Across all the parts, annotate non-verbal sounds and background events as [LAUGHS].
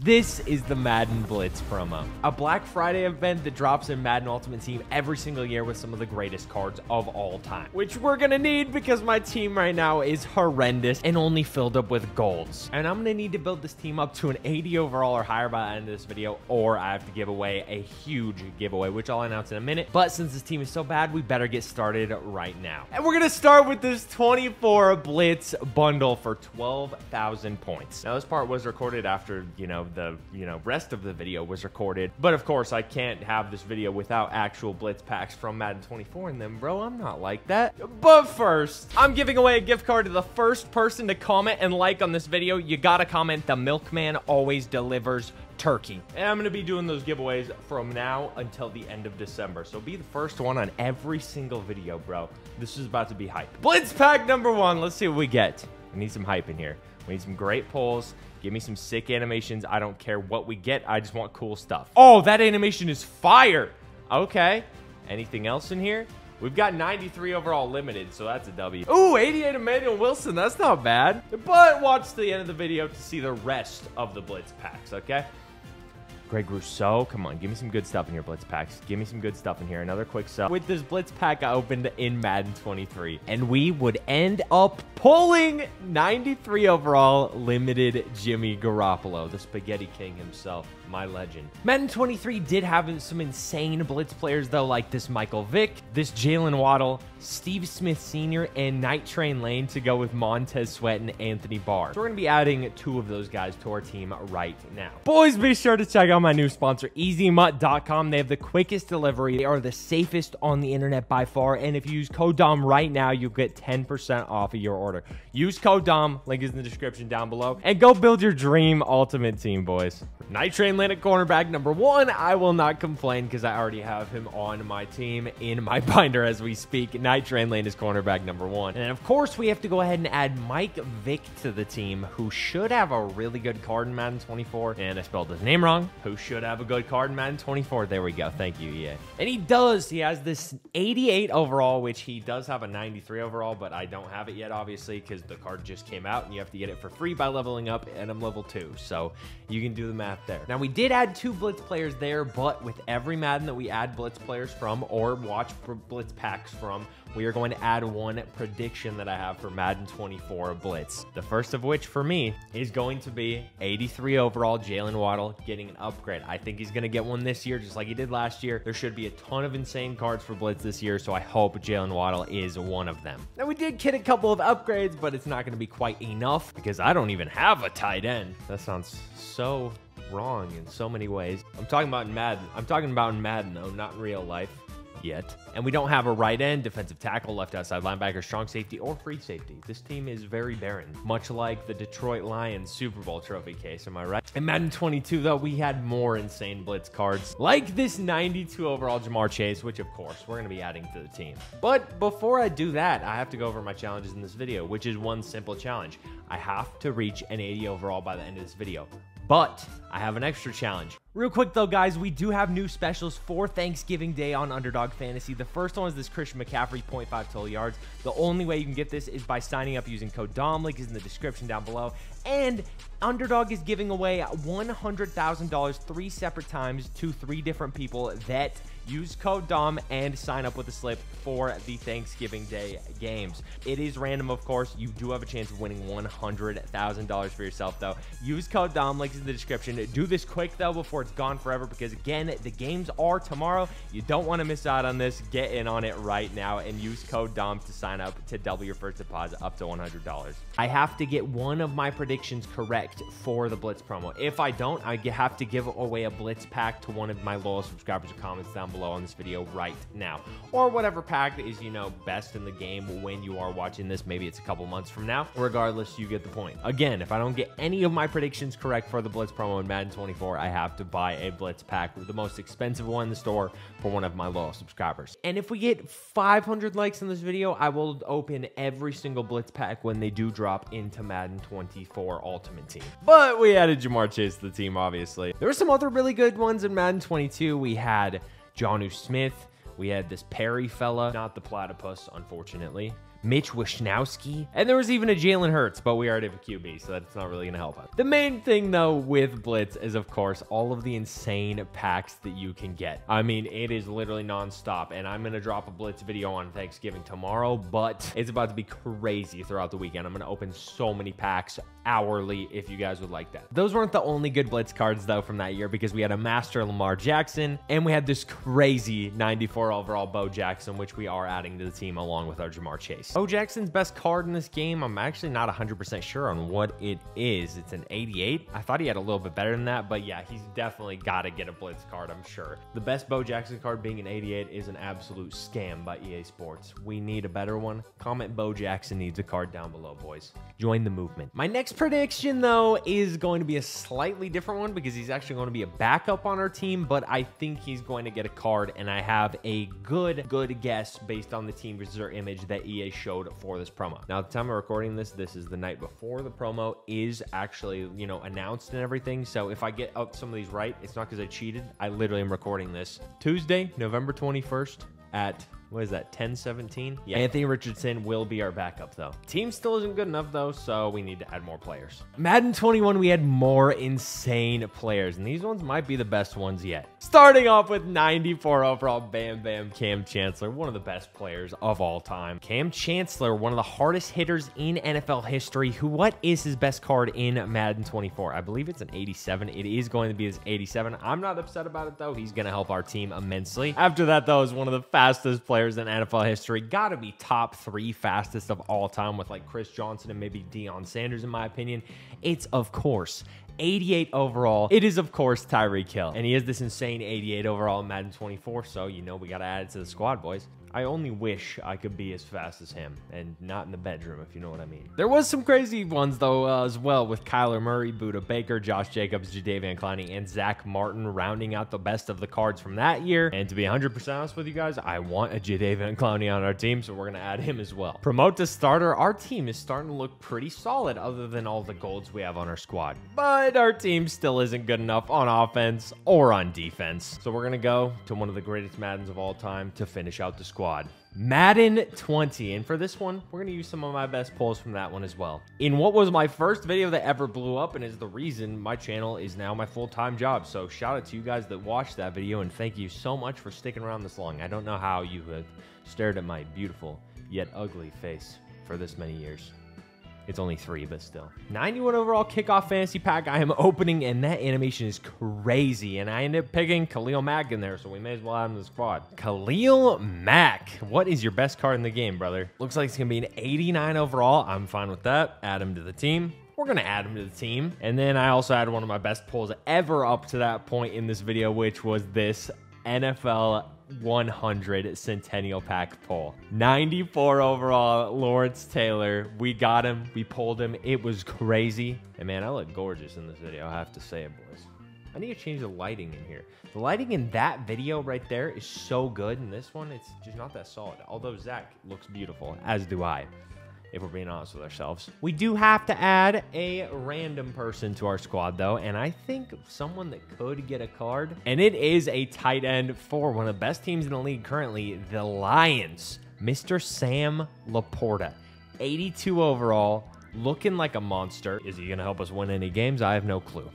This is the Madden Blitz promo, a Black Friday event that drops in Madden Ultimate Team every single year with some of the greatest cards of all time, which we're gonna need because my team right now is horrendous and only filled up with golds. And I'm gonna need to build this team up to an 80 overall or higher by the end of this video, or I have to give away a huge giveaway, which I'll announce in a minute. But since this team is so bad, we better get started right now. And we're gonna start with this 24 Blitz bundle for 12,000 points. Now, this part was recorded after, you know, the you know rest of the video was recorded. But of course, I can't have this video without actual Blitz packs from Madden 24 in them, bro. I'm not like that. But first, I'm giving away a gift card to the first person to comment and like on this video. You gotta comment, the milkman always delivers turkey. And I'm going to be doing those giveaways from now until the end of December. So be the first one on every single video, bro. This is about to be hype. Blitz pack number one. Let's see what we get. I need some hype in here. We need some great pulls. Give me some sick animations. I don't care what we get. I just want cool stuff. Oh, that animation is fire. Okay. Anything else in here? We've got 93 overall limited, so that's a W. Ooh, 88 Emmanuel Wilson. That's not bad. But watch the end of the video to see the rest of the Blitz packs, okay? Greg Rousseau. Come on, give me some good stuff in your Blitz packs. Give me some good stuff in here. Another quick sell. With this Blitz pack I opened in Madden 23. And we would end up pulling 93 overall limited Jimmy Garoppolo, the Spaghetti King himself my legend. Madden 23 did have some insane blitz players though, like this Michael Vick, this Jalen Waddle, Steve Smith Sr., and Night Train Lane to go with Montez Sweat and Anthony Barr. So we're going to be adding two of those guys to our team right now. Boys, be sure to check out my new sponsor, EZMUT.com. They have the quickest delivery. They are the safest on the internet by far. And if you use code DOM right now, you'll get 10% off of your order. Use code DOM. Link is in the description down below. And go build your dream ultimate team, boys. Night Train Lane at cornerback number one. I will not complain because I already have him on my team in my [LAUGHS] binder as we speak. Night Train Lane is cornerback number one. And of course, we have to go ahead and add Mike Vick to the team, who should have a really good card in Madden 24. And I spelled his name wrong. Who should have a good card in Madden 24. There we go. Thank you, EA. And he does. He has this 88 overall, which he does have a 93 overall, but I don't have it yet, obviously, because the card just came out and you have to get it for free by leveling up, and I'm level two. So you can do the math there. Now, we did add two Blitz players there, but with every Madden that we add Blitz players from or watch Blitz packs from, we are going to add one prediction that I have for Madden 24 Blitz. The first of which for me is going to be 83 overall Jalen Waddle getting an upgrade. I think he's going to get one this year just like he did last year. There should be a ton of insane cards for Blitz this year, so I hope Jalen Waddle is one of them. Now we did get a couple of upgrades, but it's not going to be quite enough because I don't even have a tight end. That sounds so wrong in so many ways. I'm talking about Madden. I'm talking about Madden, though, not real life yet. And we don't have a right end, defensive tackle, left outside linebacker, strong safety, or free safety. This team is very barren, much like the Detroit Lions Super Bowl trophy case, am I right? In Madden 22, though, we had more insane blitz cards, like this 92 overall Ja'Marr Chase, which of course we're going to be adding to the team. But before I do that, I have to go over my challenges in this video, which is one simple challenge. I have to reach an 80 overall by the end of this video. But I have an extra challenge. Real quick though, guys, we do have new specials for Thanksgiving Day on Underdog Fantasy. The first one is this Christian McCaffrey 0.5 total yards. The only way you can get this is by signing up using code DOM. Link is in the description down below. And Underdog is giving away $100,000 three separate times to three different people that use code DOM and sign up with a slip for the Thanksgiving Day games. It is random, of course. You do have a chance of winning $100,000 for yourself, though. Use code DOM, links in the description. Do this quick, though, before it's gone forever, because again, the games are tomorrow. You don't want to miss out on this. Get in on it right now and use code DOM to sign up to double your first deposit up to $100. I have to get one of my predictions correct for the Blitz promo. If I don't, I have to give away a Blitz pack to one of my loyal subscribers or comments down below on this video right now. Or whatever pack is, you know, best in the game when you are watching this. Maybe it's a couple months from now. Regardless, you get the point. Again, if I don't get any of my predictions correct for the Blitz promo in Madden 24, I have to buy a Blitz pack, the most expensive one in the store for one of my loyal subscribers. And if we get 500 likes in this video, I will open every single Blitz pack when they do drop into Madden 24 Ultimate Team. But we added Ja'Marr Chase to the team, obviously. There were some other really good ones in Madden 22. We had Jonnu Smith. We had this Perry fella, not the platypus, unfortunately. Mitch Wishnowsky, and there was even a Jalen Hurts, but we already have a QB, so that's not really going to help us. The main thing, though, with Blitz is, of course, all of the insane packs that you can get. I mean, it is literally nonstop, and I'm going to drop a Blitz video on Thanksgiving tomorrow, but it's about to be crazy throughout the weekend. I'm going to open so many packs hourly if you guys would like that. Those weren't the only good Blitz cards, though, from that year because we had a Master Lamar Jackson, and we had this crazy 94 overall Bo Jackson, which we are adding to the team along with our Ja'Marr Chase. Bo Jackson's best card in this game, I'm actually not 100% sure on what it is. It's an 88. I thought he had a little bit better than that, but yeah, he's definitely got to get a Blitz card, I'm sure. The best Bo Jackson card being an 88 is an absolute scam by EA Sports. We need a better one. Comment Bo Jackson needs a card down below, boys. Join the movement. My next prediction, though, is going to be a slightly different one because he's actually going to be a backup on our team, but I think he's going to get a card, and I have a good, good guess based on the team visitor image that EA showed for this promo. Now, at the time of recording this, this is the night before the promo is actually, you know, announced and everything. So if I get up some of these right, it's not because I cheated. I literally am recording this Tuesday, November 21st at what is that 10-17 yeah. Anthony richardson will be our backup though. Team still isn't good enough though so we need to add more players. Madden 21 we had more insane players and these ones might be the best ones yet. Starting off with 94 overall bam bam Kam Chancellor one of the best players of all time. Kam Chancellor one of the hardest hitters in nfl history who what is his best card in madden 24 i believe it's an 87 it is going to be his 87 i'm not upset about it though. He's going to help our team immensely. After that though is one of the fastest players players in NFL history. Got to be top three fastest of all time with like Chris Johnson and maybe Deion Sanders, in my opinion. It's, of course, 88 overall. It is, of course, Tyreek Hill. And he has this insane 88 overall in Madden 24, so you know we got to add it to the squad, boys. I only wish I could be as fast as him and not in the bedroom, if you know what I mean. There was some crazy ones, though, uh, as well, with Kyler Murray, Budda Baker, Josh Jacobs, Jadeveon Clowney, and Zack Martin rounding out the best of the cards from that year. And to be 100% honest with you guys, I want a Jadeveon Clowney on our team, so we're going to add him as well. Promote to starter, our team is starting to look pretty solid other than all the golds we have on our squad. But our team still isn't good enough on offense or on defense. So we're going to go to one of the greatest Maddens of all time to finish out the squad squad. Madden 20. And for this one, we're going to use some of my best pulls from that one as well. In what was my first video that ever blew up and is the reason my channel is now my full-time job. So shout out to you guys that watched that video and thank you so much for sticking around this long. I don't know how you have stared at my beautiful yet ugly face for this many years. It's only three, but still. 91 overall kickoff fantasy pack I am opening, and that animation is crazy. And I ended up picking Khalil Mack in there, so we may as well add him to the squad. Khalil Mack. What is your best card in the game, brother? Looks like it's going to be an 89 overall. I'm fine with that. Add him to the team. We're going to add him to the team. And then I also had one of my best pulls ever up to that point in this video, which was this NFL 100 Centennial Pack pull. 94 overall, Lawrence Taylor. We got him. We pulled him. It was crazy. And man, I look gorgeous in this video. I have to say it, boys. I need to change the lighting in here. The lighting in that video right there is so good. In this one, it's just not that solid. Although Zach looks beautiful, as do I if we're being honest with ourselves. We do have to add a random person to our squad, though, and I think someone that could get a card, and it is a tight end for one of the best teams in the league currently, the Lions. Mr. Sam LaPorta, 82 overall, looking like a monster. Is he going to help us win any games? I have no clue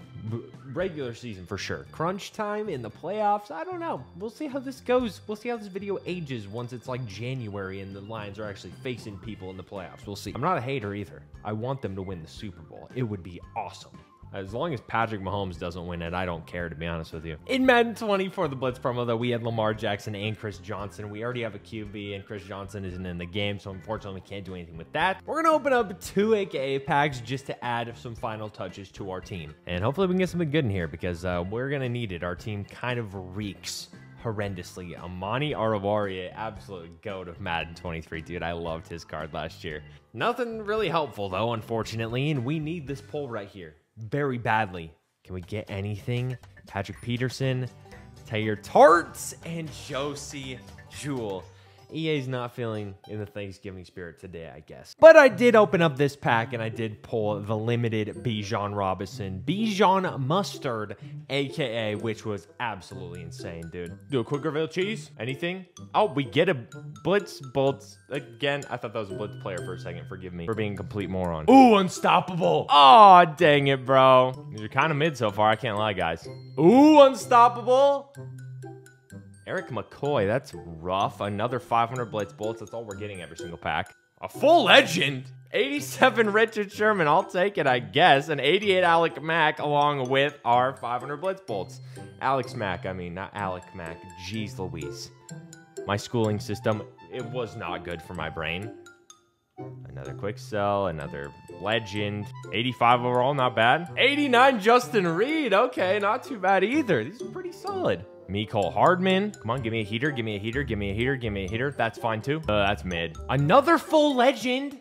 regular season for sure. Crunch time in the playoffs, I don't know. We'll see how this goes. We'll see how this video ages once it's like January and the Lions are actually facing people in the playoffs. We'll see. I'm not a hater either. I want them to win the Super Bowl. It would be awesome. As long as Patrick Mahomes doesn't win it, I don't care, to be honest with you. In Madden 20 for the Blitz promo, though, we had Lamar Jackson and Chris Johnson. We already have a QB, and Chris Johnson isn't in the game, so unfortunately, we can't do anything with that. We're going to open up two AKA packs just to add some final touches to our team. And hopefully, we can get something good in here because uh, we're going to need it. Our team kind of reeks horrendously. Amani Oruwariye, absolute goat of Madden 23, dude. I loved his card last year. Nothing really helpful, though, unfortunately, and we need this pull right here very badly. Can we get anything? Patrick Peterson, Teair Tarts, and Josey Jewell. EA's not feeling in the Thanksgiving spirit today, I guess. But I did open up this pack and I did pull the limited Bijan Robinson, Bijan Mustard, aka, which was absolutely insane, dude. Do a quick reveal cheese? Anything? Oh, we get a Blitz Bolts again. I thought that was a Blitz player for a second. Forgive me for being a complete moron. Ooh, unstoppable. Oh, dang it, bro. You're kind of mid so far. I can't lie, guys. Ooh, unstoppable. Erik McCoy, that's rough. Another 500 Blitz Bolts. That's all we're getting every single pack. A full legend. 87 [LAUGHS] Richard Sherman. I'll take it, I guess. An 88 Alec Mack along with our 500 Blitz Bolts. Alex Mack, I mean, not Alec Mack. Jeez Louise. My schooling system, it was not good for my brain. Another quick sell, another legend. 85 overall, not bad. 89 Justin Reid. Okay, not too bad either. These are pretty solid. Mecole Hardman. Come on, give me a heater, give me a heater, give me a heater, give me a heater. That's fine too. Uh, that's mid. Another full legend.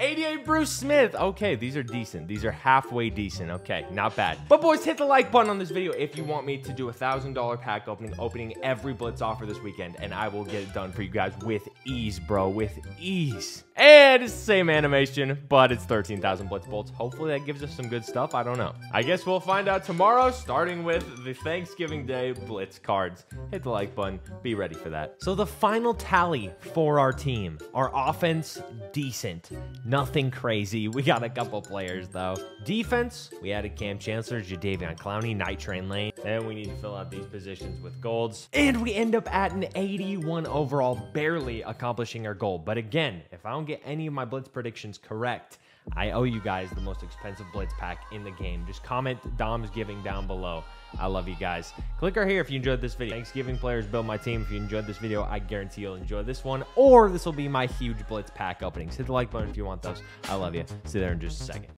88 Bruce Smith. Okay, these are decent. These are halfway decent. Okay, not bad. But boys, hit the like button on this video if you want me to do a $1,000 pack opening, opening every Blitz offer this weekend, and I will get it done for you guys with ease, bro, with ease. And it's the same animation, but it's 13,000 Blitz Bolts. Hopefully that gives us some good stuff. I don't know. I guess we'll find out tomorrow, starting with the Thanksgiving Day Blitz cards. Hit the like button. Be ready for that. So the final tally for our team. Our offense, decent. Nothing crazy. We got a couple players, though. Defense, we added Kam Chancellor, Jadeveon Clowney, Night Train Lane. And we need to fill out these positions with golds. And we end up at an 81 overall, barely accomplishing our goal. But again, if I don't get any of my blitz predictions correct, I owe you guys the most expensive blitz pack in the game. Just comment Dom's giving down below. I love you guys. Click right here if you enjoyed this video. Thanksgiving players build my team. If you enjoyed this video, I guarantee you'll enjoy this one. Or this will be my huge blitz pack openings. Hit the like button if you want those. I love you. See you there in just a second.